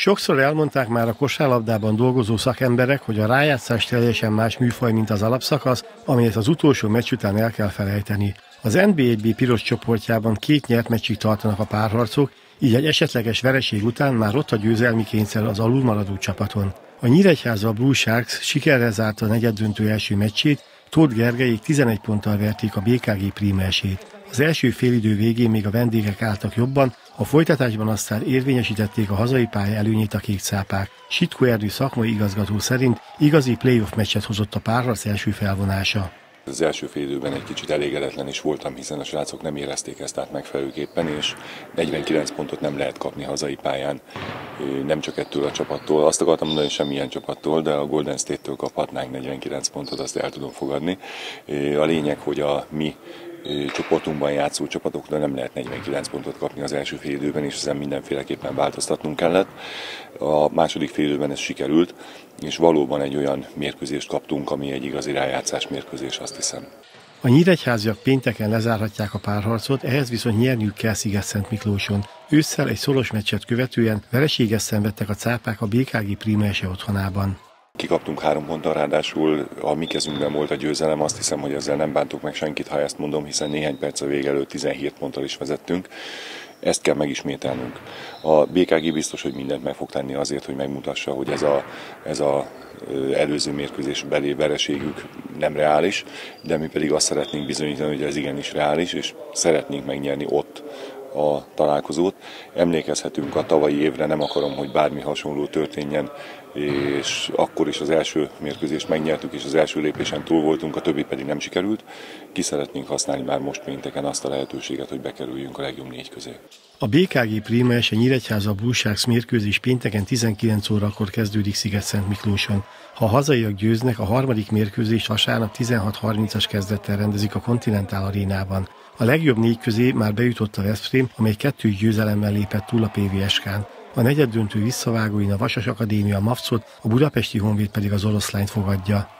Sokszor elmondták már a kosárlabdában dolgozó szakemberek, hogy a rájátszás teljesen más műfaj, mint az alapszakasz, amelyet az utolsó meccs után el kell felejteni. Az NBA-B piros csoportjában két nyert meccsig tartanak a párharcok, így egy esetleges vereség után már ott a győzelmi kényszer az alulmaradó csapaton. A Nyíregyháza Blue Sharks sikerrel zárta a negyeddöntő első meccsét, Tóth Gergelyék 11 ponttal verték a BKG prímesét. Az első félidő végén még a vendégek álltak jobban, a folytatásban aztán érvényesítették a hazai pálya előnyét a kék cápák. Sitko Erdő szakmai igazgató szerint igazi playoff meccset hozott a párharc első felvonása. Az első fél időben egy kicsit elégedetlen is voltam, hiszen a srácok nem érezték ezt át megfelelőképpen, és 49 pontot nem lehet kapni hazai pályán, nem csak ettől a csapattól. Azt akartam mondani, hogy semmilyen csapattól, de a Golden State-től kaphatnánk 49 pontot, azt el tudom fogadni. A lényeg, hogy a mi csoportunkban játszó csapatoknak nem lehet 49 pontot kapni az első fél időben, és ezen mindenféleképpen változtatnunk kellett. A második fél időben ez sikerült, és valóban egy olyan mérkőzést kaptunk, ami egy igazi rájátszás mérkőzés, azt hiszem. A nyíregyháziak pénteken lezárhatják a párharcot, ehhez viszont nyerniük kell Sziget-Szent Miklóson. Ősszel egy szoros meccset követően vereséget szenvedtek a cápák a BKG Primese otthonában. Kikaptunk három ponttal, ráadásul a mi kezünkben volt a győzelem, azt hiszem, hogy ezzel nem bántuk meg senkit, ha ezt mondom, hiszen néhány perc a vége előtt 17 ponttal is vezettünk. Ezt kell megismételnünk. A BKG biztos, hogy mindent meg fog tenni azért, hogy megmutassa, hogy ez a, ez a előző mérkőzés belé vereségük nem reális, de mi pedig azt szeretnénk bizonyítani, hogy ez igenis reális, és szeretnénk megnyerni ott a találkozót. Emlékezhetünk a tavalyi évre, nem akarom, hogy bármi hasonló történjen, és akkor is az első mérkőzést megnyertük, és az első lépésen túl voltunk, a többi pedig nem sikerült. Ki szeretnénk használni már most pénteken azt a lehetőséget, hogy bekerüljünk a legjobb négy közé. A BKG és a Nyíregyháza Búságs mérkőzés pénteken 19 órakor kezdődik Sziget-Szent Miklóson. Ha a hazaiak győznek, a harmadik mérkőzést vasárnap 16.30-as kezdettel rendezik a Continental arénában. A legjobb négy közé már bejutott a Veszprém, amely kettő győzelemmel lépett túl a PVSK-n. A negyeddöntő visszavágóin a Vasas Akadémia Mavcot, a Budapesti Honvéd pedig az oroszlányt fogadja.